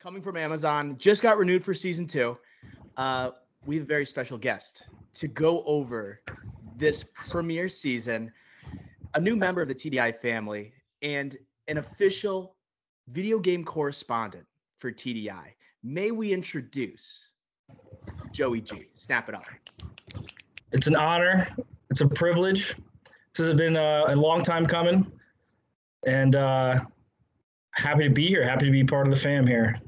Coming from Amazon, just got renewed for season two. Uh, we have a very special guest to go over this premiere season, a new member of the TDI family, and an official video game correspondent for TDI. May we introduce Joey G? Snap it up. It's an honor. It's a privilege. This has been uh, a long time coming, and uh, happy to be here. Happy to be part of the fam here.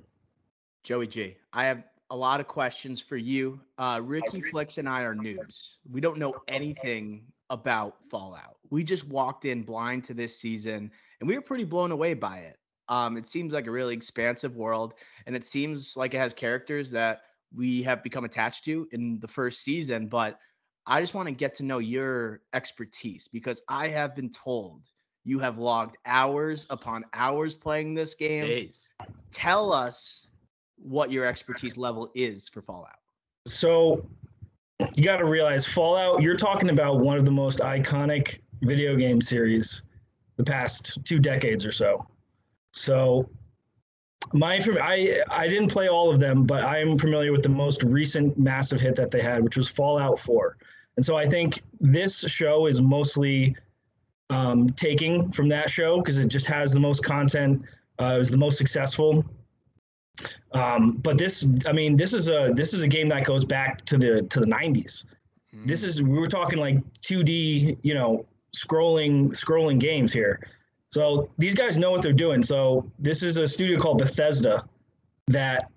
Joey G, I have a lot of questions for you. Uh, Ricky Flex and I are noobs. We don't know anything about Fallout. We just walked in blind to this season, and we were pretty blown away by it. Um, it seems like a really expansive world, and it seems like it has characters that we have become attached to in the first season. But I just want to get to know your expertise because I have been told you have logged hours upon hours playing this game. Days. Tell us what your expertise level is for Fallout. So you got to realize Fallout, you're talking about one of the most iconic video game series the past two decades or so. So my I I didn't play all of them, but I'm familiar with the most recent massive hit that they had, which was Fallout 4. And so I think this show is mostly um, taking from that show because it just has the most content. Uh, it was the most successful. Um, but this, I mean, this is a this is a game that goes back to the to the 90s. Mm. This is we were talking like 2D, you know, scrolling scrolling games here. So these guys know what they're doing. So this is a studio called Bethesda that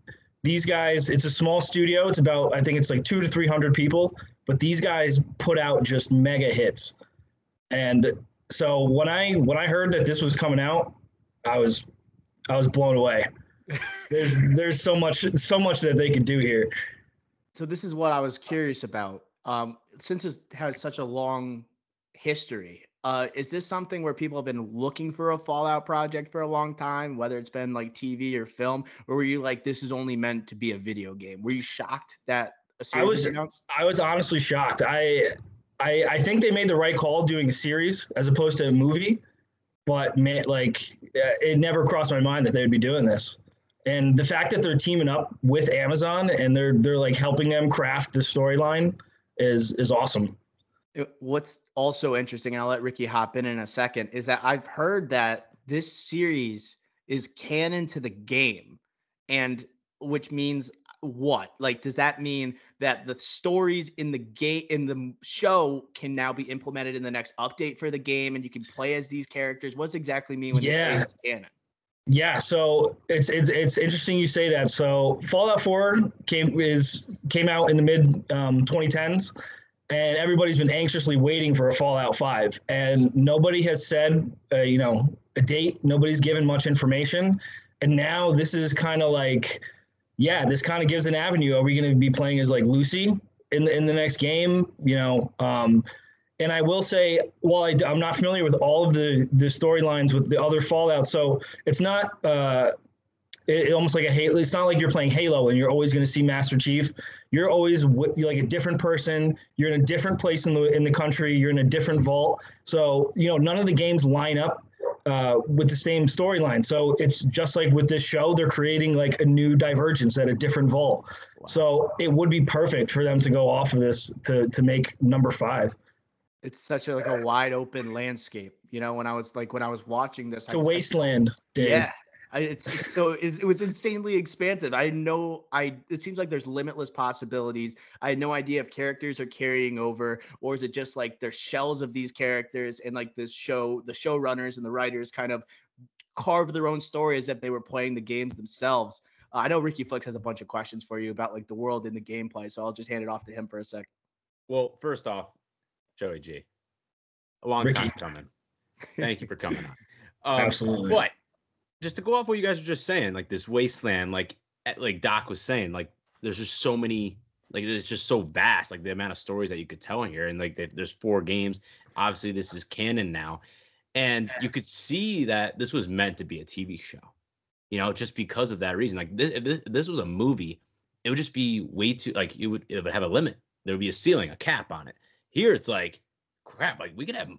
these guys it's a small studio it's about i think it's like two to three hundred people but these guys put out just mega hits and so when i when i heard that this was coming out i was i was blown away there's there's so much so much that they could do here. So this is what I was curious about. Um, since it has such a long history, uh, is this something where people have been looking for a Fallout project for a long time, whether it's been like TV or film, or were you like, this is only meant to be a video game? Were you shocked that a series I was announced? I was honestly shocked. I, I I think they made the right call doing a series as opposed to a movie, but man, like it never crossed my mind that they would be doing this and the fact that they're teaming up with Amazon and they're they're like helping them craft the storyline is is awesome. What's also interesting, and I'll let Ricky hop in in a second, is that I've heard that this series is canon to the game, and which means what? Like, does that mean that the stories in the game in the show can now be implemented in the next update for the game, and you can play as these characters? What's exactly mean when yeah. you say it's canon? Yeah, so it's it's it's interesting you say that. So Fallout 4 came is came out in the mid um, 2010s, and everybody's been anxiously waiting for a Fallout 5, and nobody has said uh, you know a date. Nobody's given much information, and now this is kind of like, yeah, this kind of gives an avenue. Are we going to be playing as like Lucy in the in the next game? You know. Um, and I will say, while I, am not familiar with all of the the storylines with the other Fallout, so it's not uh, it, it, almost like a Halo. It's not like you're playing Halo and you're always going to see Master Chief. You're always you're like a different person. You're in a different place in the in the country. You're in a different vault. So you know none of the games line up uh, with the same storyline. So it's just like with this show, they're creating like a new divergence at a different vault. Wow. So it would be perfect for them to go off of this to to make number five it's such a like a wide open landscape. You know, when I was like when I was watching this, it's I, a wasteland. Dave. Yeah, I, it's, it's so it, it, was insanely expansive. I know I it seems like there's limitless possibilities. I had no idea if characters are carrying over or is it just like there's shells of these characters and like this show the showrunners and the writers kind of carve their own story as if they were playing the games themselves. Uh, I know Ricky Flicks has a bunch of questions for you about like the world and the gameplay, so I'll just hand it off to him for a sec. Well, first off, Joey G. A long Ricky. time coming. Thank you for coming on. Um, Absolutely. But just to go off what you guys were just saying, like this wasteland, like eh, like Doc was saying, like there's just so many, like it's just so vast, like the amount of stories that you could tell in here, and like there's four games. Obviously, this is canon now, and you could see that this was meant to be a TV show. You know, just because of that reason. Like this, this, this was a movie, it would just be way too like it would it would have a limit. There would be a ceiling, a cap on it. Here it's like crap, like we could have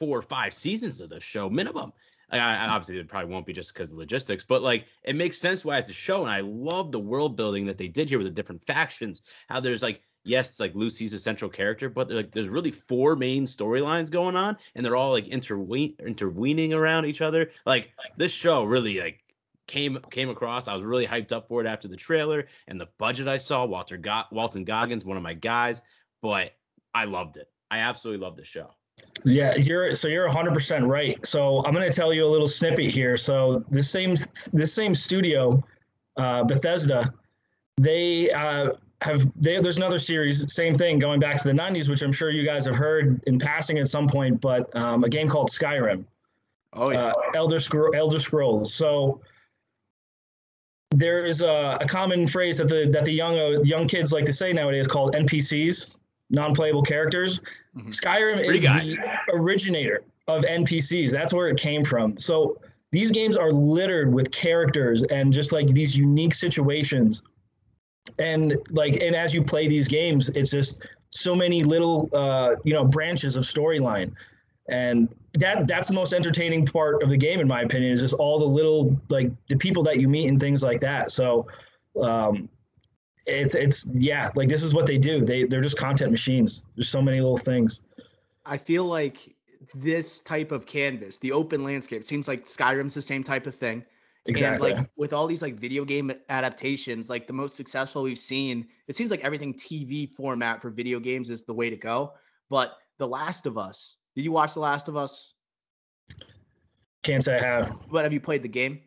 four or five seasons of the show minimum. Obviously, it probably won't be just because of logistics, but like it makes sense why it's a show, and I love the world building that they did here with the different factions. How there's like yes, like Lucy's a central character, but like there's really four main storylines going on, and they're all like interwe- interweaving around each other. Like this show really like came came across. I was really hyped up for it after the trailer and the budget I saw. Walter Go- Walton Goggins, one of my guys, but I loved it. I absolutely love the show. Yeah, you're so you're 100% right. So I'm going to tell you a little snippet here. So this same this same studio, uh, Bethesda, they uh, have they, there's another series, same thing, going back to the 90s, which I'm sure you guys have heard in passing at some point, but um, a game called Skyrim. Oh yeah, uh, Elder Scroll Elder Scrolls. So there is a, a, common phrase that the that the young uh, young kids like to say nowadays called NPCs, non-playable characters. Mm-hmm. Skyrim is the originator of NPCs. That's where it came from. So these games are littered with characters and just like these unique situations. And like and as you play these games, it's just so many little uh, you know branches of storyline. And that that's the most entertaining part of the game in my opinion is just all the little like the people that you meet and things like that so um it's it's yeah like this is what they do they they're just content machines there's so many little things i feel like this type of canvas the open landscape seems like skyrim's the same type of thing exactly and like with all these like video game adaptations like the most successful we've seen it seems like everything tv format for video games is the way to go but the last of us did you watch The Last of Us? Can't say I have. But have you played the game?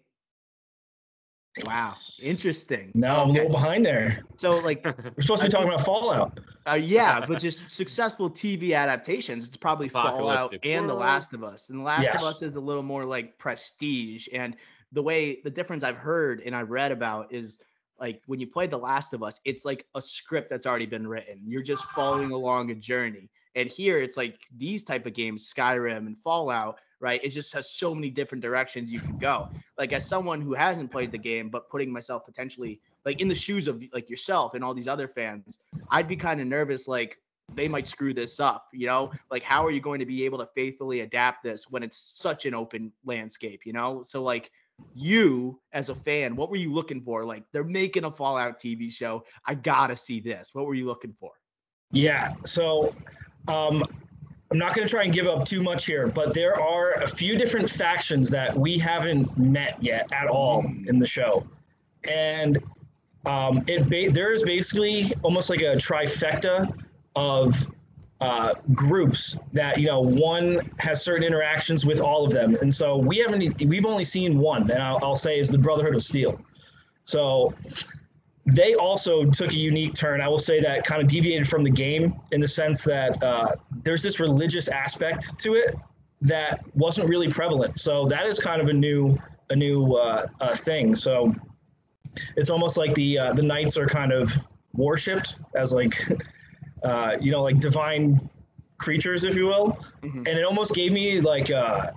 Wow, interesting. No, okay. I'm a little behind there. So, like, we're supposed to be talking about Fallout. Uh, yeah, but just successful TV adaptations. It's probably Fallout and The Last of Us. And The Last yes. of Us is a little more like prestige. And the way the difference I've heard and I've read about is like when you play The Last of Us, it's like a script that's already been written. You're just following along a journey. And here it's like these type of games, Skyrim and Fallout, right? It just has so many different directions you can go. Like as someone who hasn't played the game, but putting myself potentially like in the shoes of like yourself and all these other fans, I'd be kind of nervous like they might screw this up, you know? Like how are you going to be able to faithfully adapt this when it's such an open landscape, you know? So like you as a fan, what were you looking for? Like they're making a Fallout TV show. I got to see this. What were you looking for? Yeah. So um, I'm not going to try and give up too much here, but there are a few different factions that we haven't met yet at all in the show, and um, it there is basically almost like a trifecta of uh, groups that you know one has certain interactions with all of them, and so we haven't we've only seen one, and I'll, I'll say is the Brotherhood of Steel. So they also took a unique turn. I will say that kind of deviated from the game in the sense that uh, there's this religious aspect to it that wasn't really prevalent. So that is kind of a new a new uh, uh, thing. So it's almost like the uh, the knights are kind of worshipped as like uh, you know like divine creatures, if you will. Mm-hmm. And it almost gave me like uh,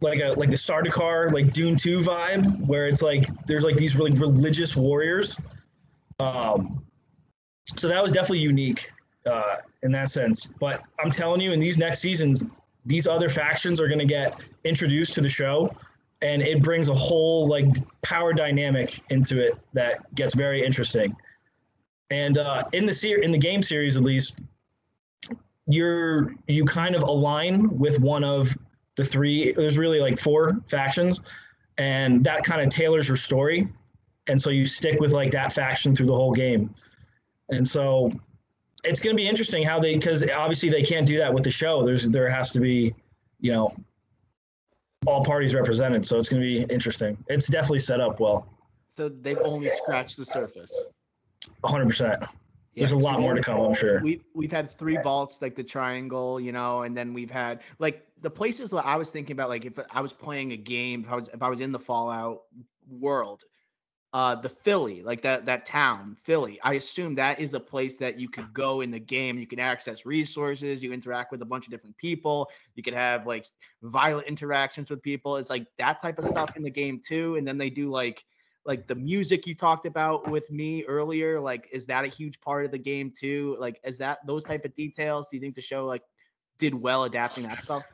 like a like the Sardaukar like Dune 2 vibe, where it's like there's like these really religious warriors um, so that was definitely unique uh, in that sense. But I'm telling you, in these next seasons, these other factions are going to get introduced to the show, and it brings a whole like power dynamic into it that gets very interesting. And uh, in the ser- in the game series, at least, you're you kind of align with one of the three. There's really like four factions, and that kind of tailors your story and so you stick with like that faction through the whole game. And so it's going to be interesting how they because obviously they can't do that with the show. There's there has to be, you know, all parties represented. So it's going to be interesting. It's definitely set up well. So they've only scratched the surface. 100. percent There's a lot more to come, I'm sure. We we've had three vaults like the triangle, you know, and then we've had like the places that I was thinking about, like if I was playing a game, if I was if I was in the Fallout world, uh the Philly, like that that town, Philly. I assume that is a place that you could go in the game. You can access resources, you interact with a bunch of different people, you could have like violent interactions with people. It's like that type of stuff in the game too. And then they do like like the music you talked about with me earlier like is that a huge part of the game too like is that those type of details do you think the show like did well adapting that stuff?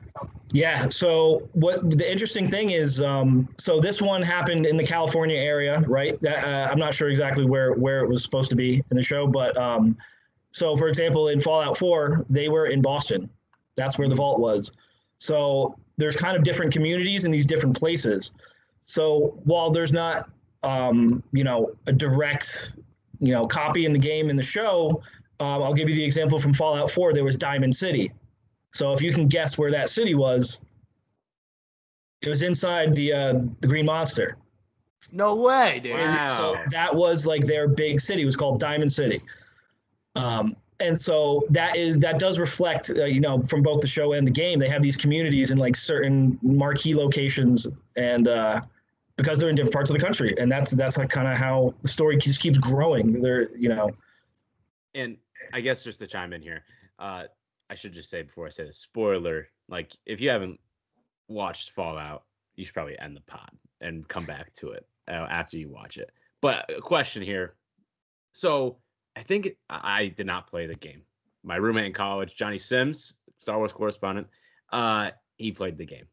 Yeah so what the interesting thing is um so this one happened in the california area right? Uh, i'm not sure exactly where where it was supposed to be in the show but um so for example in fallout 4 they were in boston. That's where the vault was. So there's kind of different communities in these different places. So while there's not um, you know, a direct, you know, copy in the game in the show, um, I'll give you the example from Fallout 4. There was Diamond City. So if you can guess where that city was, it was inside the uh, the Green Monster. No way, dude. Wow. So that was like their big city. It was called Diamond City. Um, and so that is that does reflect, uh, you know, from both the show and the game. They have these communities in like certain marquee locations, and uh, because they're in different parts of the country, and that's that's like kind of how the story just keeps growing. They're you know, and I guess just to chime in here, uh, I should just say before I say the spoiler, like if you haven't watched Fallout, you should probably end the pod and come back to it uh, after you watch it. But a question here, so I think I did not play the game. My roommate in college, Johnny Sims, Star Wars correspondent, uh, he played the game.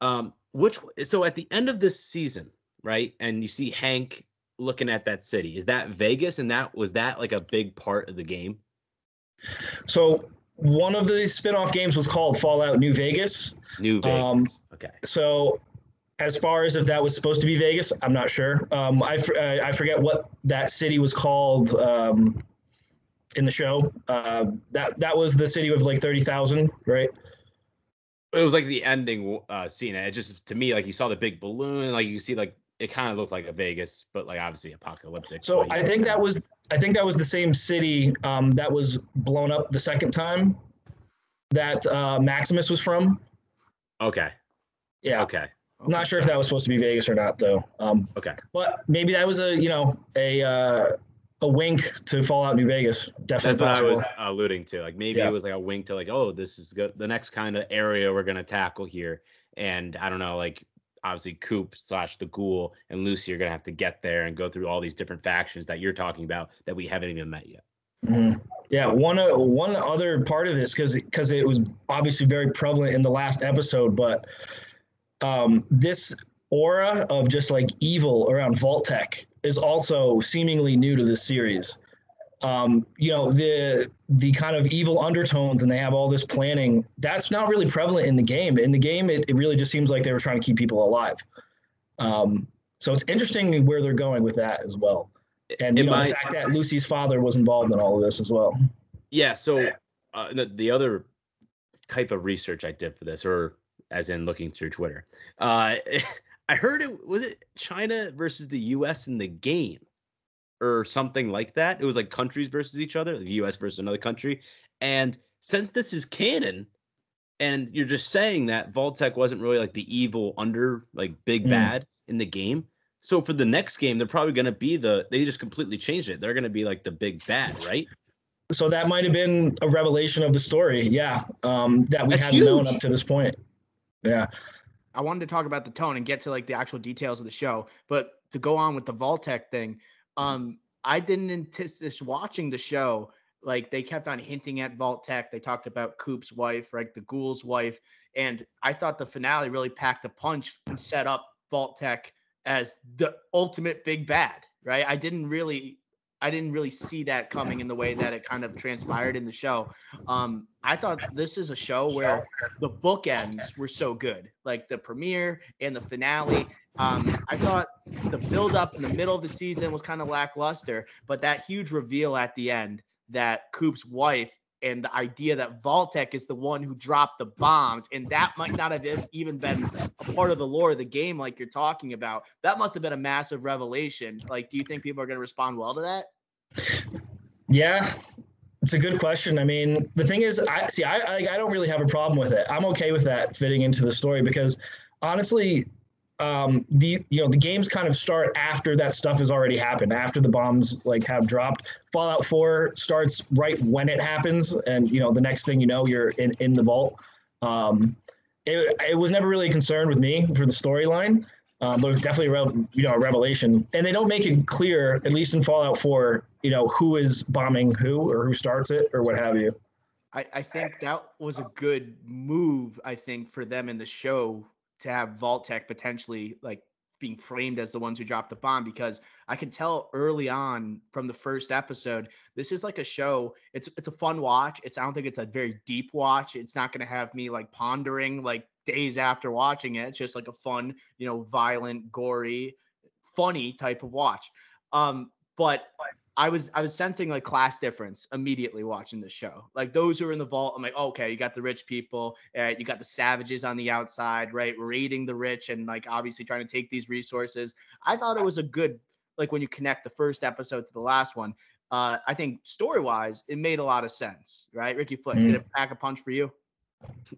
Um, which so at the end of this season, right? And you see Hank looking at that city. Is that Vegas? And that was that like a big part of the game? So one of the spin-off games was called Fallout New Vegas. New Vegas. Um, okay. So as far as if that was supposed to be Vegas, I'm not sure. Um, I, I forget what that city was called um, in the show. Uh, that that was the city with like thirty thousand, right? it was like the ending uh, scene. It just to me like you saw the big balloon, like you see like it kind of looked like a Vegas, but like obviously apocalyptic. So I think that was I think that was the same city um, that was blown up the second time that uh, Maximus was from. Okay. Yeah. Okay. I'm not sure if that was supposed to be Vegas or not though. Um, okay. But maybe that was a you know a uh, a wink to Fallout New Vegas. Definitely. That's possible. what I was alluding to. Like maybe yeah. it was like a wink to like, oh, this is good. The next kind of area we're gonna tackle here, and I don't know, like obviously Coop slash the Ghoul and Lucy are gonna have to get there and go through all these different factions that you're talking about that we haven't even met yet. Mm-hmm. Yeah, one uh, one other part of this because because it was obviously very prevalent in the last episode, but um, this aura of just like evil around Vault-Tec is also seemingly new to this series. Um, you know, the the kind of evil undertones and they have all this planning, that's not really prevalent in the game. In the game, it, it really just seems like they were trying to keep people alive. Um, so it's interesting where they're going with that as well. And you know, the fact that Lucy's father was involved in all of this as well. Yeah. So uh, the, the other type of research I did for this, or as in looking through Twitter, uh, I heard it was it China versus the U.S. in the game, or something like that. It was like countries versus each other, the U.S. versus another country. And since this is canon, and you're just saying that Vault-Tec wasn't really like the evil under like big mm. bad in the game. So for the next game, they're probably going to be the they just completely changed it. They're going to be like the big bad, right? So that might have been a revelation of the story, yeah, um, that we That's hadn't huge. known up to this point. Yeah. I wanted to talk about the tone and get to like the actual details of the show, but to go on with the Vault-Tec thing, um, I didn't anticipate watching the show. Like they kept on hinting at Vault-Tec. They talked about Coop's wife, right? The Ghoul's wife. And I thought the finale really packed a punch and set up Vault-Tec as the ultimate big bad, right? I didn't really I didn't really see that coming in the way that it kind of transpired in the show. Um, I thought this is a show where the bookends were so good, like the premiere and the finale. Um, I thought the build up in the middle of the season was kind of lackluster, but that huge reveal at the end that Coop's wife and the idea that Vault-Tec is the one who dropped the bombs, and that might not have even been a part of the lore of the game, like you're talking about. That must have been a massive revelation. Like, do you think people are going to respond well to that? Yeah, it's a good question. I mean, the thing is, I see. I, I I don't really have a problem with it. I'm okay with that fitting into the story because honestly, um, the you know the games kind of start after that stuff has already happened, after the bombs like have dropped. Fallout 4 starts right when it happens, and you know the next thing you know, you're in in the vault. Um, it, it was never really concerned with me for the storyline. Um, but it's definitely a you know a revelation, and they don't make it clear, at least in Fallout 4, you know who is bombing who or who starts it or what have you. I, I think that was a good move. I think for them in the show to have Vault-Tec potentially like being framed as the ones who dropped the bomb because I can tell early on from the first episode this is like a show it's it's a fun watch it's I don't think it's a very deep watch it's not to have me like pondering like days after watching it it's just like a fun you know violent gory funny type of watch. Um but I was I was sensing like class difference immediately watching the show. Like those who are in the vault, I'm like, okay, you got the rich people, uh, you got the savages on the outside, right? Raiding the rich and like obviously trying to take these resources. I thought it was a good like when you connect the first episode to the last one. Uh, I think story wise, it made a lot of sense, right? Ricky Flicks, mm. did it pack a punch for you?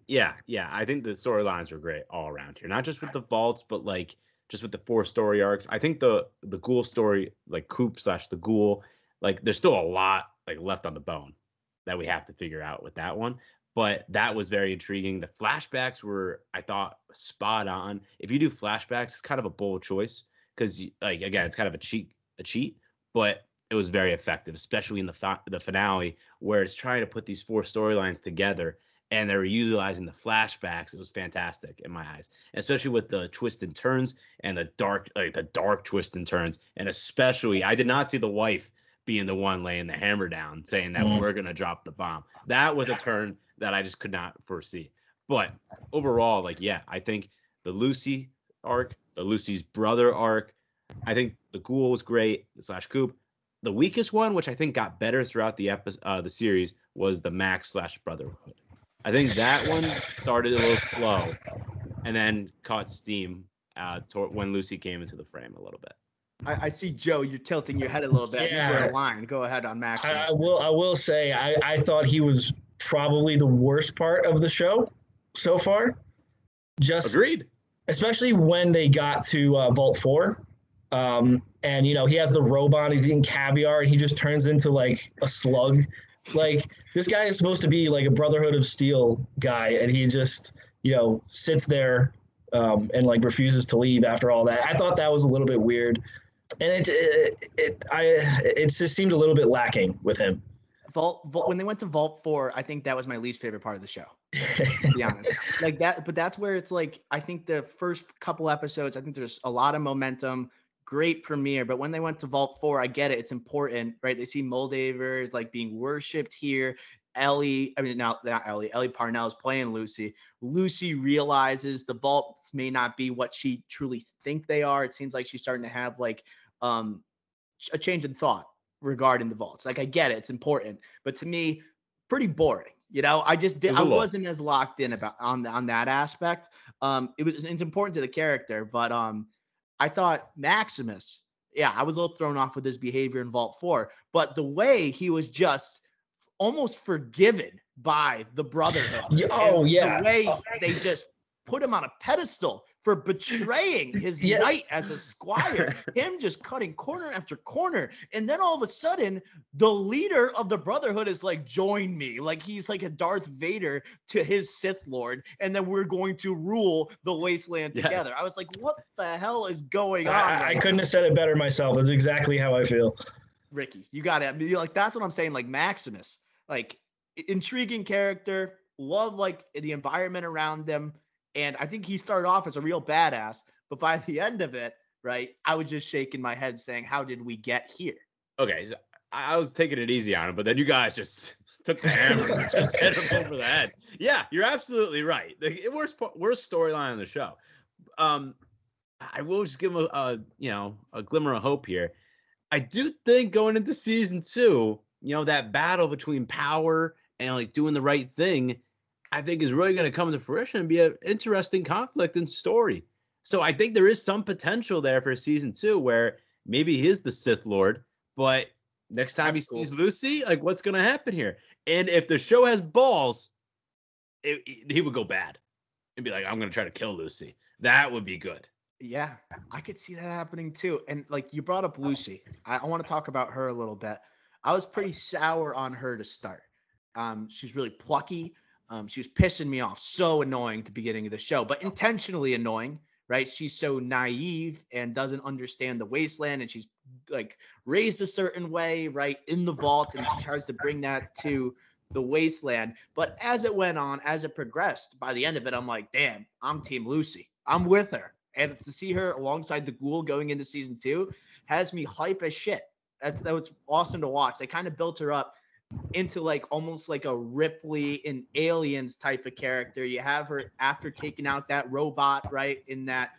Yeah, yeah. I think the storylines were great all around here, not just with the vaults, but like just with the four story arcs. I think the the ghoul story, like Coop slash the ghoul, like there's still a lot like left on the bone that we have to figure out with that one. But that was very intriguing. The flashbacks were, I thought, spot on. If you do flashbacks, it's kind of a bold choice because, like, again, it's kind of a cheat, a cheat, but it was very effective, especially in the the finale where it's trying to put these four storylines together and they were utilizing the flashbacks. It was fantastic in my eyes, especially with the twists and turns and the dark, like the dark twists and turns, and especially I did not see the wife being the one laying the hammer down, saying that mm. we're gonna drop the bomb. That was a turn that I just could not foresee. But overall, like yeah, I think the Lucy arc, the Lucy's brother arc, I think the Ghoul was great slash Coop. The weakest one, which I think got better throughout the episode, uh, the series, was the Max slash Brotherhood. I think that one started a little slow, and then caught steam uh, when Lucy came into the frame a little bit. I, I, see Joe. You're tilting your head a little bit. Yeah. You were aligned. Go ahead on Max. I, I, will. I will say. I, I thought he was probably the worst part of the show so far. Just agreed. Especially when they got to uh, Vault Four, um, and you know he has the robot. He's eating caviar, and he just turns into like a slug like this guy is supposed to be like a Brotherhood of Steel guy, and he just you know sits there um, and like refuses to leave after all that. I thought that was a little bit weird, and it it, it I it just seemed a little bit lacking with him. Vault, Vault when they went to Vault Four, I think that was my least favorite part of the show. to be honest, like that, but that's where it's like I think the first couple episodes, I think there's a lot of momentum great premiere. But when they went to Vault 4, I get it. It's important, right? They see Moldaver is like being worshipped here. Ellie, I mean, now not Ellie, Ellie Purnell is playing Lucy. Lucy realizes the vaults may not be what she truly think they are. It seems like she's starting to have like um, a change in thought regarding the vaults. Like I get it, it's important, but to me, pretty boring. You know, I just did. I wasn't as locked in about on on that aspect. Um, it was it's important to the character, but um, I thought Maximus, yeah, I was a little thrown off with his behavior in Vault 4, but the way he was just almost forgiven by the Brotherhood. Oh, yeah. The way oh. they just put him on a pedestal for betraying his yeah. knight as a squire, him just cutting corner after corner. And then all of a sudden, the leader of the Brotherhood is like, join me. Like he's like a Darth Vader to his Sith Lord. And then we're going to rule the wasteland yes. together. I was like, what the hell is going on? I, I couldn't have said it better myself. That's exactly how I feel. Ricky, you got it. Like, that's what I'm saying. Like Maximus, like intriguing character, love like the environment around them and I think he started off as a real badass, but by the end of it, right, I was just shaking my head saying, How did we get here? Okay. So I was taking it easy on him, but then you guys just took the hammer and just hit him over the head. Yeah, you're absolutely right. The worst worst storyline on the show. Um, I will just give him a, a, you know a glimmer of hope here. I do think going into season two, you know that battle between power and like doing the right thing I think is really going to come to fruition and be an interesting conflict and story. So I think there is some potential there for season two where maybe he is the Sith Lord, but next time he sees Lucy, like what's going to happen here? And if the show has balls, it, it, he would go bad and be like, I'm going to try to kill Lucy. That would be good. Yeah, I could see that happening too. And like you brought up Lucy, I, I want to talk about her a little bit. I was pretty sour on her to start. Um, she's really plucky. Um, she was pissing me off, so annoying at the beginning of the show, but intentionally annoying, right? She's so naive and doesn't understand the wasteland and she's like raised a certain way, right, in the vault and she tries to bring that to the wasteland. But as it went on, as it progressed, by the end of it, I'm like, damn, I'm Team Lucy. I'm with her. And to see her alongside the ghoul going into season two has me hype as shit. That's that was awesome to watch. They kind of built her up into like almost like a Ripley in Aliens type of character. You have her after taking out that robot, right? In that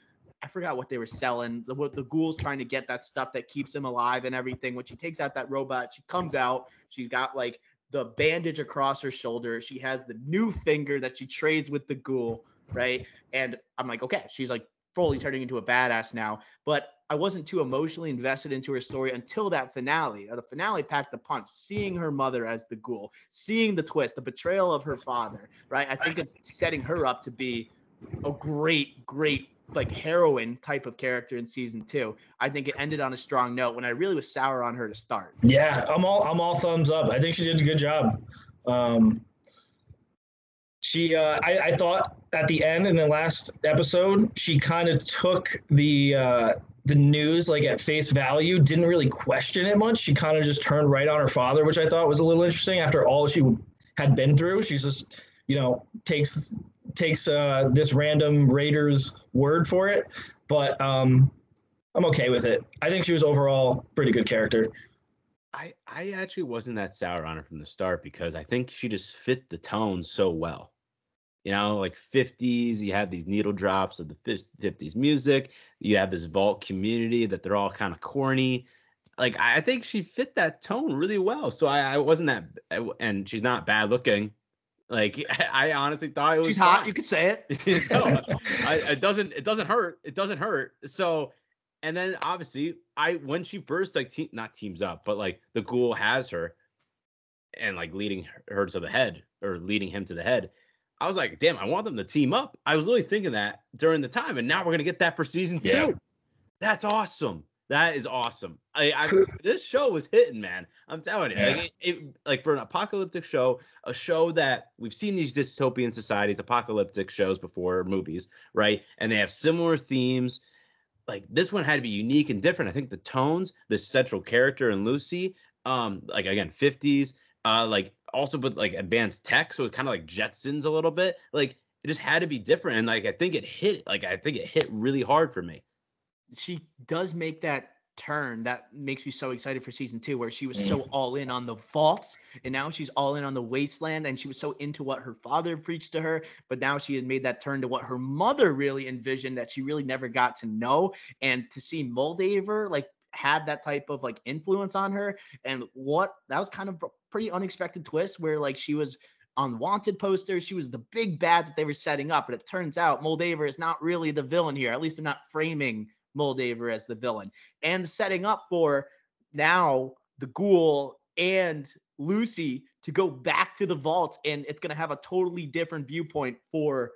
I forgot what they were selling. The the ghoul's trying to get that stuff that keeps him alive and everything. When she takes out that robot, she comes out. She's got like the bandage across her shoulder. She has the new finger that she trades with the ghoul, right? And I'm like, okay, she's like fully turning into a badass now. But I wasn't too emotionally invested into her story until that finale. Uh, the finale packed the punch, seeing her mother as the ghoul, seeing the twist, the betrayal of her father, right? I think it's setting her up to be a great, great like heroine type of character in season two. I think it ended on a strong note when I really was sour on her to start. Yeah, I'm all I'm all thumbs up. I think she did a good job. Um, she uh, I, I thought at the end in the last episode she kind of took the uh, the news like at face value didn't really question it much she kind of just turned right on her father which i thought was a little interesting after all she had been through she's just you know takes takes uh, this random Raiders word for it, but um, I'm okay with it. I think she was overall pretty good character. I I actually wasn't that sour on her from the start because I think she just fit the tone so well. You know, like 50s, you have these needle drops of the 50s music. You have this vault community that they're all kind of corny. Like I think she fit that tone really well. So I, I wasn't that, and she's not bad looking. Like I honestly thought it was. She's hot. You could say it. no, I, it doesn't. It doesn't hurt. It doesn't hurt. So, and then obviously, I when she first like te- not teams up, but like the ghoul has her, and like leading her to the head or leading him to the head. I was like, damn, I want them to team up. I was really thinking that during the time, and now we're gonna get that for season two. Yeah. That's awesome. That is awesome. I, I this show was hitting, man. I'm telling you, yeah. like, it, it, like for an apocalyptic show, a show that we've seen these dystopian societies, apocalyptic shows before, movies, right? And they have similar themes. Like this one had to be unique and different. I think the tones, the central character and Lucy, um, like again, 50s, uh, like also but like advanced tech, so it's kind of like Jetsons a little bit. Like it just had to be different, and like I think it hit, like I think it hit really hard for me she does make that turn that makes me so excited for season two, where she was so mm. all in on the vaults, and now she's all in on the wasteland, and she was so into what her father preached to her, but now she had made that turn to what her mother really envisioned that she really never got to know, and to see Moldaver like had that type of like influence on her, and what that was kind of pretty unexpected twist where like she was on wanted posters. She was the big bad that they were setting up, but it turns out Moldaver is not really the villain here. At least they're not framing Moldaver as the villain and setting up for now the ghoul and Lucy to go back to the vault and it's going to have a totally different viewpoint for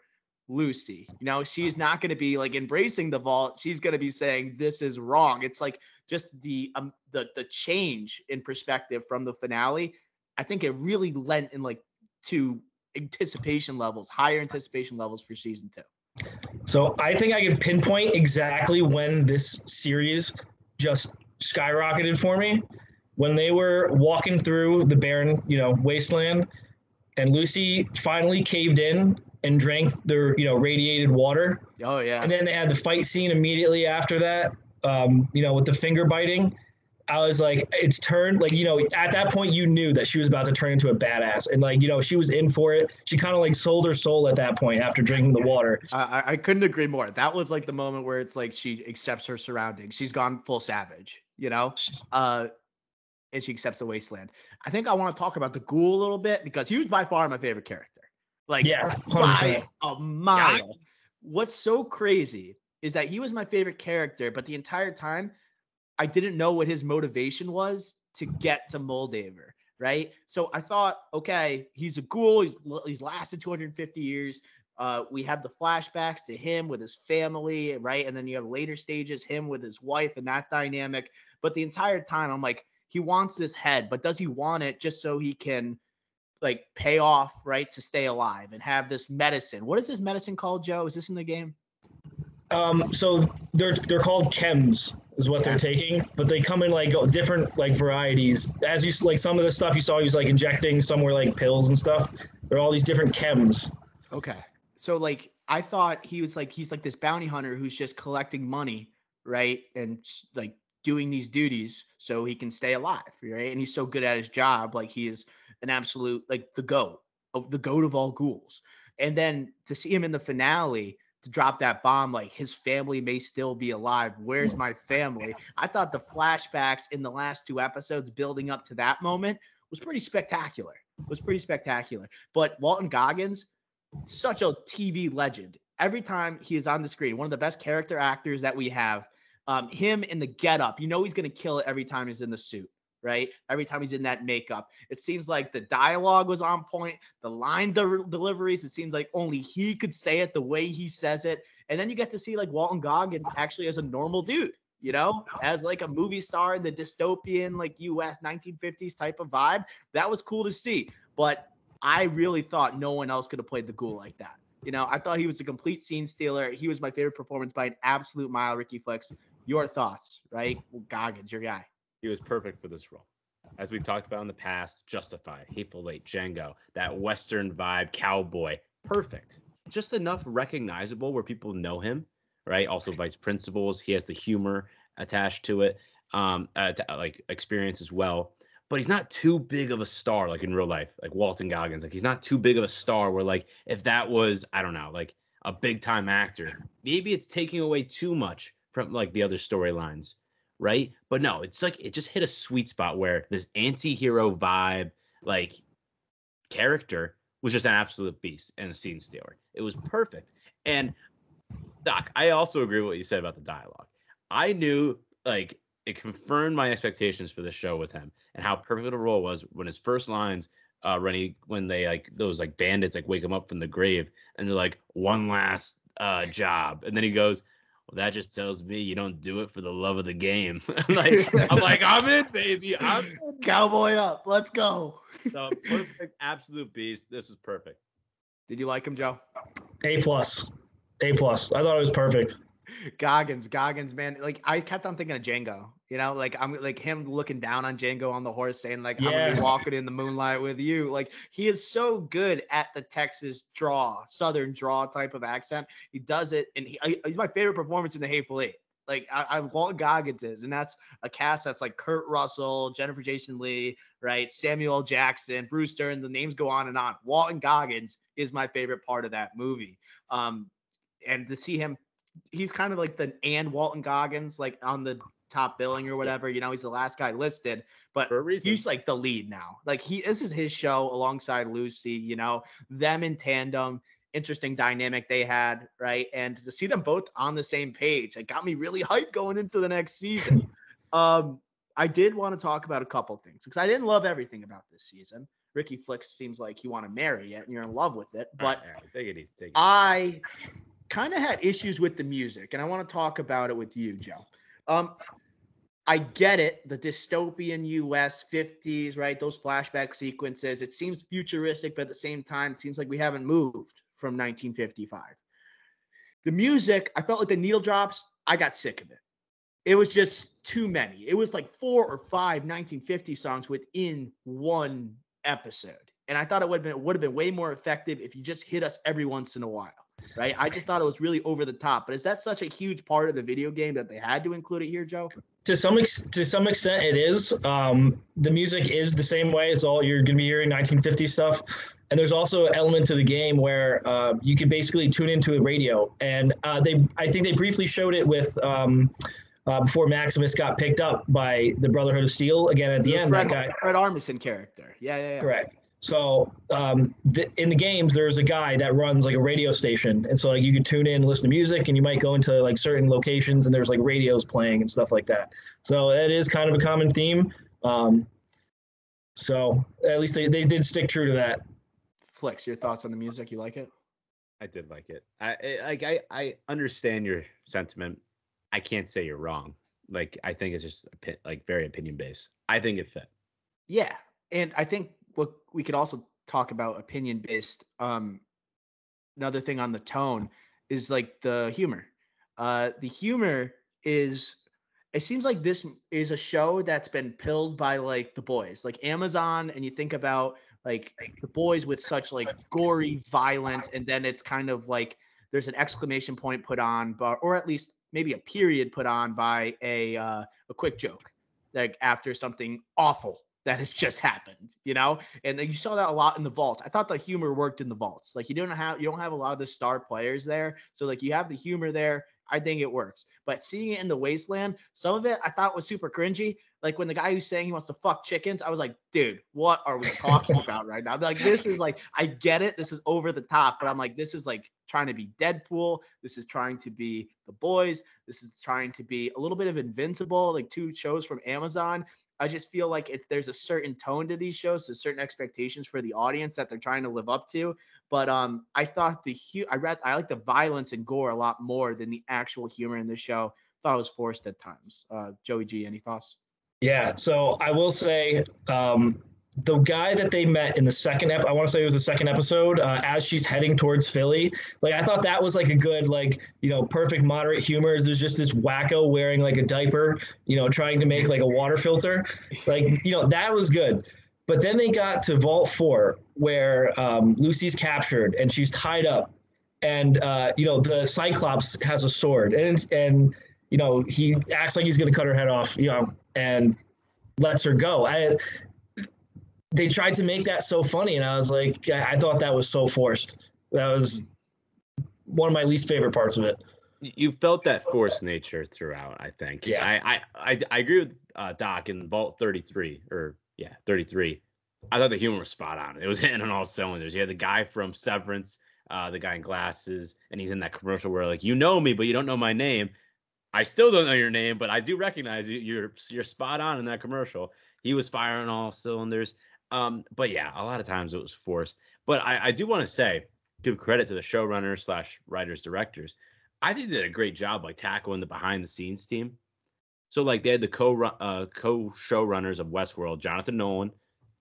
Lucy. You know, she's not going to be like embracing the vault. She's going to be saying this is wrong. It's like just the um the the change in perspective from the finale. I think it really lent in like to anticipation levels, higher anticipation levels for season 2. So I think I can pinpoint exactly when this series just skyrocketed for me. When they were walking through the barren, you know, wasteland, and Lucy finally caved in and drank their, you know, radiated water. Oh yeah. And then they had the fight scene immediately after that. Um, you know, with the finger biting. I was like, it's turned like you know at that point you knew that she was about to turn into a badass, and like you know she was in for it. She kind of like sold her soul at that point after drinking the water. I, I couldn't agree more. That was like the moment where it's like she accepts her surroundings. She's gone full savage, you know, uh, and she accepts the wasteland. I think I want to talk about the ghoul a little bit because he was by far my favorite character. Like yeah, 100%. by a mile. What's so crazy is that he was my favorite character, but the entire time I didn't know what his motivation was to get to Moldaver, right? So I thought, okay, he's a ghoul. He's he's lasted 250 years. Uh, we have the flashbacks to him with his family, right? And then you have later stages, him with his wife and that dynamic. But the entire time, I'm like, he wants this head, but does he want it just so he can like pay off, right, to stay alive and have this medicine? What is this medicine called, Joe? Is this in the game? Um, so they're they're called chems is what they're taking, but they come in like different like varieties. As you like some of the stuff you saw, he was like injecting Some were like pills and stuff. There are all these different chems. Okay. So like I thought he was like he's like this bounty hunter who's just collecting money, right? And like doing these duties so he can stay alive, right? And he's so good at his job, like he is an absolute like the goat of the goat of all ghouls. And then to see him in the finale to drop that bomb, like his family may still be alive. Where's my family? I thought the flashbacks in the last two episodes building up to that moment was pretty spectacular. It was pretty spectacular. But Walton Goggins, such a TV legend. Every time he is on the screen, one of the best character actors that we have. Um, him in the getup, you know he's gonna kill it every time he's in the suit right? Every time he's in that makeup, it seems like the dialogue was on point, the line de- deliveries, it seems like only he could say it the way he says it. And then you get to see like Walton Goggins actually as a normal dude, you know, as like a movie star in the dystopian, like US 1950s type of vibe. That was cool to see. But I really thought no one else could have played the ghoul like that. You know, I thought he was a complete scene stealer. He was my favorite performance by an absolute mile, Ricky Flicks. Your thoughts, right? Goggins, your guy. He was perfect for this role. As we've talked about in the past, Justified, Hateful Eight, Django, that Western vibe, cowboy, perfect. Just enough recognizable where people know him, right? Also, Vice Principals, he has the humor attached to it, um, uh, to, like experience as well. But he's not too big of a star, like in real life, like Walton Goggins. Like he's not too big of a star. Where like if that was, I don't know, like a big time actor, maybe it's taking away too much from like the other storylines right? But no, it's like it just hit a sweet spot where this anti-hero vibe, like character, was just an absolute beast and a scene stealer. It was perfect. And Doc, I also agree with what you said about the dialogue. I knew like it confirmed my expectations for the show with him and how perfect the role was when his first lines uh when he when they like those like bandits like wake him up from the grave and they're like one last uh job and then he goes well, that just tells me you don't do it for the love of the game. like I'm like, I'm in, baby. I'm in. Cowboy up. Let's go. so perfect, absolute beast. This is perfect. Did you like him, Joe? A plus. A plus. I thought it was perfect. Goggins, Goggins, man. Like I kept on thinking of Django. You know, like I'm like him looking down on Django on the horse, saying like yeah. I'm gonna be walking in the moonlight with you. Like he is so good at the Texas draw, Southern draw type of accent. He does it, and he, he's my favorite performance in the Hateful Eight. Like I, I Walt Goggins is, and that's a cast that's like Kurt Russell, Jennifer Jason Lee, right, Samuel Jackson, Bruce Dern. The names go on and on. Walton Goggins is my favorite part of that movie. Um, and to see him he's kind of like the and Walton Goggins, like on the top billing or whatever. You know, he's the last guy listed, but he's like the lead now. Like he, this is his show alongside Lucy. You know, them in tandem. Interesting dynamic they had, right? And to see them both on the same page, it got me really hyped going into the next season. um, I did want to talk about a couple things because I didn't love everything about this season. Ricky Flicks seems like you want to marry it and you're in love with it, but right, right. take it easy. Take it I kind of had issues with the music, and I want to talk about it with you, Joe. Um, I get it, the dystopian US 50s, right? Those flashback sequences. It seems futuristic, but at the same time, it seems like we haven't moved from 1955. The music, I felt like the needle drops, I got sick of it. It was just too many. It was like four or five 1950 songs within one episode. And I thought it would have been would have been way more effective if you just hit us every once in a while right? I just thought it was really over the top. But is that such a huge part of the video game that they had to include it here, Joe? To some ex- to some extent, it is. Um, the music is the same way. It's all you're going to be hearing 1950 stuff. And there's also an element to the game where uh, you can basically tune into a radio. And uh, they, I think they briefly showed it with um, uh, before Maximus got picked up by the Brotherhood of Steel again at the, the end. Fred, that guy, Fred Armisen character. Yeah, yeah, yeah. Correct. So um, th- in the games, there's a guy that runs like a radio station, and so like you can tune in, listen to music, and you might go into like certain locations, and there's like radios playing and stuff like that. So it is kind of a common theme. Um, so at least they, they did stick true to that. Flex, your thoughts on the music? You like it? I did like it. I like I I understand your sentiment. I can't say you're wrong. Like I think it's just like very opinion based. I think it fit. Yeah, and I think what we could also talk about opinion based um another thing on the tone is like the humor. Uh, the humor is it seems like this is a show that's been pilled by like the boys, like Amazon, and you think about like the boys with such like gory violence, and then it's kind of like there's an exclamation point put on, but or at least maybe a period put on by a uh, a quick joke, like after something awful that has just happened, you know? And you saw that a lot in the vaults. I thought the humor worked in the vaults. Like you don't have you don't have a lot of the star players there. So like you have the humor there. I think it works. But seeing it in the wasteland, some of it I thought was super cringy. Like when the guy who's saying he wants to fuck chickens, I was like, dude, what are we talking about right now? I'm like, this is like, I get it. This is over the top, but I'm like, this is like trying to be Deadpool. This is trying to be The Boys. This is trying to be a little bit of Invincible, like two shows from Amazon. I just feel like it, there's a certain tone to these shows, there's certain expectations for the audience that they're trying to live up to. But um, I thought the hu- I read I like the violence and gore a lot more than the actual humor in the show. Thought it was forced at times. Uh, Joey G, any thoughts? Yeah, so I will say um, the guy that they met in the second ep I want to say it was the second episode uh, as she's heading towards Philly. Like I thought that was like a good like you know perfect moderate humor. There's just this wacko wearing like a diaper, you know, trying to make like a water filter. Like you know that was good. But then they got to Vault Four where um, Lucy's captured and she's tied up, and uh, you know the Cyclops has a sword and and you know he acts like he's gonna cut her head off, you know, and lets her go. I they tried to make that so funny, and I was like, I thought that was so forced. That was one of my least favorite parts of it. You felt that forced nature throughout. I think. Yeah. I I I, I agree with uh, Doc in Vault 33 or yeah 33. I thought the humor was spot on. It was hitting on all cylinders. You had the guy from Severance, uh, the guy in glasses, and he's in that commercial where like you know me, but you don't know my name. I still don't know your name, but I do recognize you. You're you're spot on in that commercial. He was firing all cylinders. Um, but yeah, a lot of times it was forced. But I, I do want to say, give credit to the showrunners slash writers directors. I think they did a great job like tackling the behind the scenes team. So like they had the co uh, co showrunners of Westworld, Jonathan Nolan,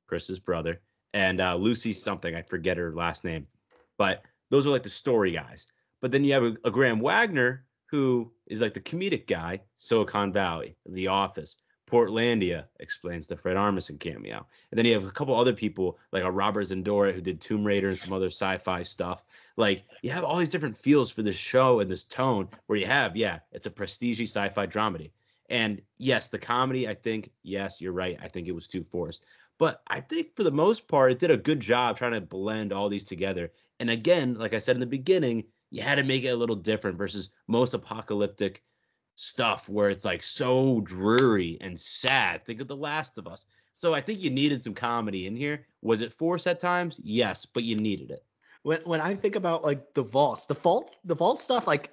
Chris's brother, and uh, Lucy something I forget her last name, but those are like the story guys. But then you have a, a Graham Wagner who is like the comedic guy, Silicon Valley, The Office, Portlandia explains the Fred Armisen cameo. And then you have a couple other people like a Robert Zandora who did Tomb Raider and some other sci-fi stuff. Like you have all these different feels for this show and this tone where you have, yeah, it's a prestige sci-fi dramedy. And yes, the comedy, I think, yes, you're right. I think it was too forced. But I think for the most part, it did a good job trying to blend all these together. And again, like I said in the beginning, you had to make it a little different versus most apocalyptic stuff where it's like so dreary and sad. Think of The Last of Us. So I think you needed some comedy in here. Was it forced at times? Yes, but you needed it. When when I think about like the vaults, the vault the vault stuff, like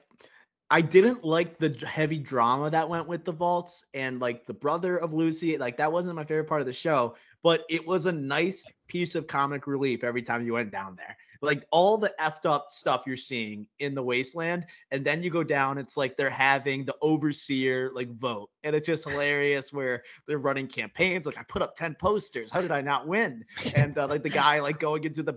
I didn't like the heavy drama that went with the vaults and like the brother of Lucy. Like that wasn't my favorite part of the show, but it was a nice piece of comic relief every time you went down there like all the effed up stuff you're seeing in the wasteland and then you go down it's like they're having the overseer like vote. And it's just hilarious where they're running campaigns like i put up 10 posters how did i not win? And uh, like the guy like going into the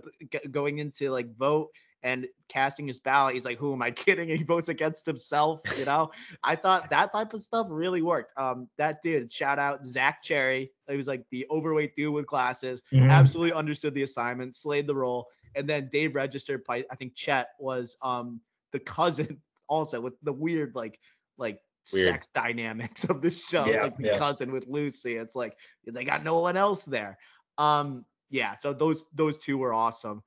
going into like vote and casting his ballot he's like who am i kidding? And he votes against himself you know? I thought that type of stuff really worked. Um that did shout out zach cherry. He was like the overweight dude with glasses. Mm-hmm. absolutely understood the assignment slayed the role and then Dave registered by I think Chet was um the cousin also with the weird like like weird. sex dynamics of the show. Yeah, it's like the yeah. cousin with Lucy. It's like they got no one else there. Um yeah, so those those two were awesome.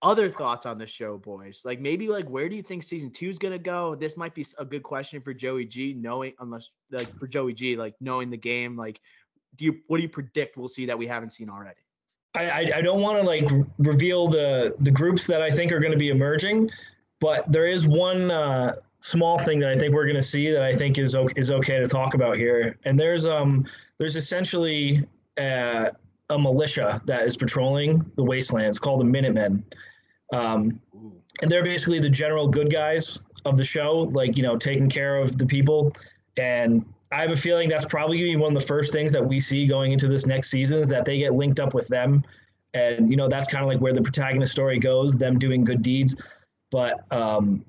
Other thoughts on the show, boys? Like maybe like where do you think season two is gonna go? This might be a good question for Joey G, knowing unless like for Joey G, like knowing the game, like do you what do you predict we'll see that we haven't seen already? I, I don't want to like reveal the the groups that I think are going to be emerging, but there is one uh, small thing that I think we're going to see that I think is okay, is okay to talk about here. And there's um there's essentially a, a militia that is patrolling the wastelands called the Minutemen. Um, and they're basically the general good guys of the show, like you know, taking care of the people. And I have a feeling that's probably going to be one of the first things that we see going into this next season is that they get linked up with them. And, you know, that's kind of like where the protagonist story goes, them doing good deeds. But um,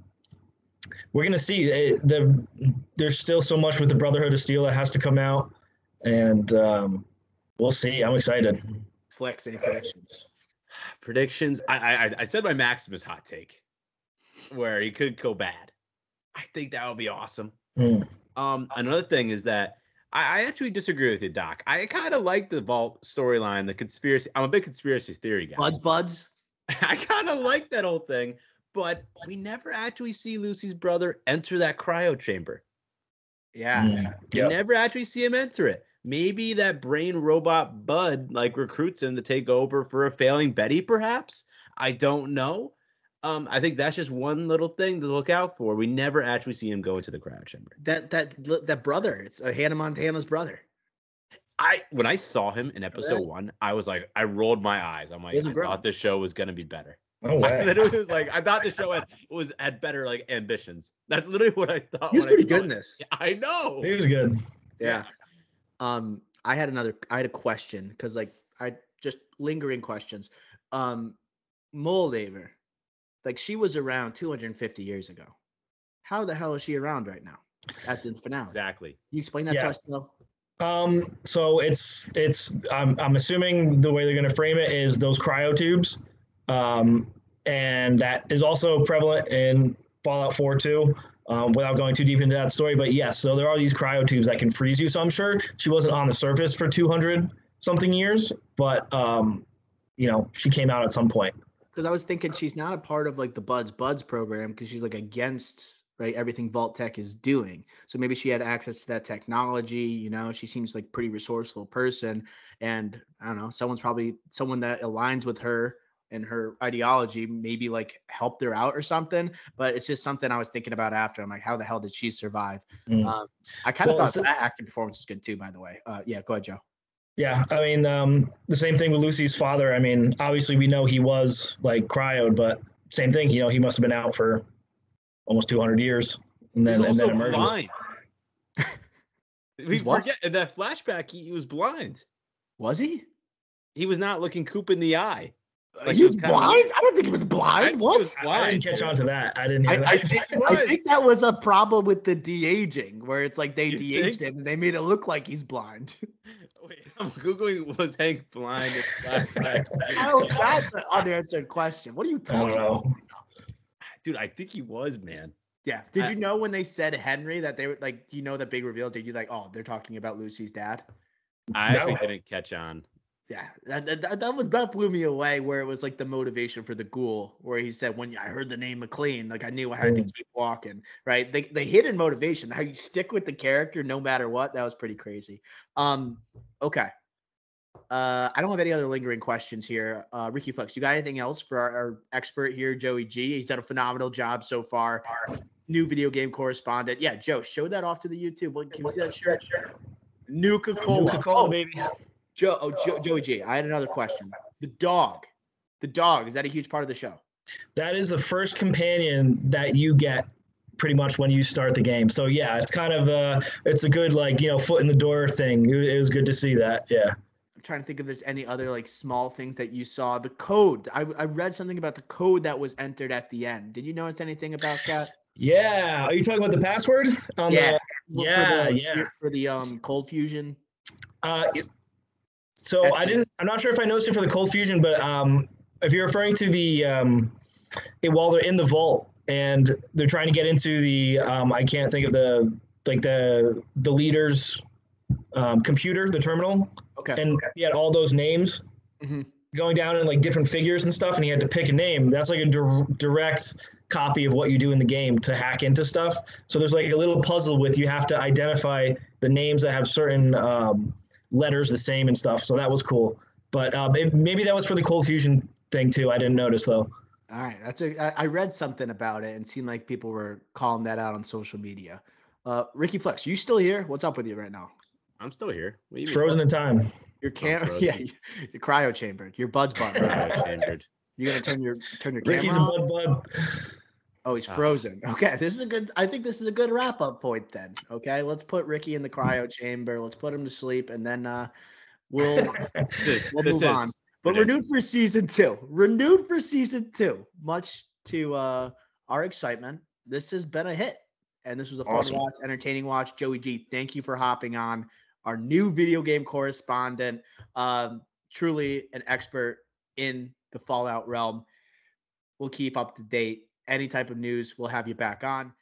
we're gonna see it, the there's still so much with the Brotherhood of Steel that has to come out, and um, we'll see. I'm excited. Flex, any predictions? Predictions. I, I I said my Maximus hot take, where he could go bad. I think that would be awesome. Mm. Um, another thing is that I, I actually disagree with you, Doc. I kind of like the Vault storyline, the conspiracy. I'm a big conspiracy theory guy. Buds, buds. I kind of like that whole thing, but we never actually see Lucy's brother enter that cryo chamber. Yeah. Mm. We Yep. never actually see him enter it. Maybe that brain robot Bud like recruits him to take over for a failing Betty, perhaps. I don't know. Um, I think that's just one little thing to look out for. We never actually see him go into the cryo chamber. That that that brother. It's uh, Hannah Montana's brother. I when I saw him in episode one, I was like, I rolled my eyes. I'm like, He's a I girl. thought this show was gonna be better. No I way. literally was like, I thought the show had was had better like ambitions. That's literally what I thought. He was I pretty good in it. this. I know. He was good. Yeah. Um, I had another. I had a question because like I just lingering questions. Um, Moldaver, like she was around 250 years ago. How the hell is she around right now at the finale? Exactly. You explain that to Yeah. us, Bill? Um, so it's it's I'm I'm assuming the way they're gonna frame it is those cryo tubes, um, and that is also prevalent in Fallout 4 too. Um, without going too deep into that story, but yes, so there are these cryo tubes that can freeze you. So I'm sure she wasn't on the surface for 200 something years, but um, you know she came out at some point. Because I was thinking she's not a part of like the Buds Buds program because she's like against right everything Vault-Tec is doing. So maybe she had access to that technology. You know, she seems like pretty resourceful person, and I don't know, someone's probably someone that aligns with her and her ideology, maybe like helped her out or something. But it's just something I was thinking about after. I'm like, how the hell did she survive? Mm. Um, I kind of Well, thought so- that acting performance was good too, by the way. Uh, yeah, go ahead, Joe. Yeah, I mean, um, the same thing with Lucy's father. I mean, obviously we know he was like cryoed, but same thing. You know, he must have been out for almost 200 years, and then He's and then also emerges. blind. we He's what? forget in that flashback. He, he was blind. Was he? He was not looking Coop in the eye. Like, he was was kinda- blind. I don't think he was I blind. think he What? was I, I didn't catch on to that. I didn't I, hear I, that. think, I think that was a problem with the de aging, where it's like they de aged him and they made it look like he's blind. Wait, I'm googling was Hank blind in flashbacks. oh, that's an unanswered question. What are you talking about? Dude, I think he was, man. Yeah. Did I- you know when they said Henry that they were like, you know, the big reveal? Did you like, oh, they're talking about Lucy's dad? I No. actually didn't catch on. Yeah, that, that, that, that, was, that blew me away. Where it was like the motivation for the ghoul, where he said, "When I heard the name MacLean, like I knew I had to Mm. keep walking." Right? The the hidden motivation, how you stick with the character no matter what, that was pretty crazy. Um, okay. Uh, I don't have any other lingering questions here. Uh, Ricky Flex, you got anything else for our, our expert here, Joey G? He's done a phenomenal job so far. Our New video game correspondent. Yeah, Joe, show that off to the YouTube. What, can you see that shirt? Nuka Cola. Coca-Cola, baby. Joe, oh, Joe, Joey G. I had another question. The dog, the dog is that a huge part of the show? That is the first companion that you get pretty much when you start the game. So yeah, it's kind of uh it's a good like, you know, foot in the door thing. It, it was good to see that. Yeah. I'm trying to think if there's any other like small things that you saw. The code. I, I read something about the code that was entered at the end. Did you notice anything about that? Yeah. Are you talking about the password? On Yeah. The, For yeah, the, yeah. For the um cold fusion. Uh, so I didn't. I'm not sure if I noticed it for the cold fusion, but um, if you're referring to the um, it, while they're in the vault and they're trying to get into the um, I can't think of the like the the leader's um, computer, the terminal, Okay. and he had all those names Mhm. going down in like different figures and stuff, and he had to pick a name. That's like a dir- direct copy of what you do in the game to hack into stuff. So there's like a little puzzle with you have to identify the names that have certain um, letters the same and stuff. So that was cool. But uh, maybe, maybe that was for the cold fusion thing too. I didn't notice though. All right. That's a. I, I read something about it and seemed like people were calling that out on social media. Uh, Ricky Flex, you still here? What's up with you right now? I'm still here. What do you mean? Frozen in time. Your cam, yeah, you're cryo chambered. Your bud's butt. Cryo chambered. You gonna turn your turn your camera Ricky's a on? bud bud. Oh, he's Ah. frozen. Okay, this is a good. I think this is a good wrap up point then. Okay, let's put Ricky in the cryo chamber. Let's put him to sleep, and then uh, we'll This, We'll move on. but renewed for season two. Renewed for season two. Much to uh, our excitement. this has been a hit. And this was a fun Awesome. watch, entertaining watch. Joey G, thank you for hopping on. Our new video game correspondent, um, truly an expert in the Fallout realm. We'll keep up to date. Any type of news, we'll have you back on.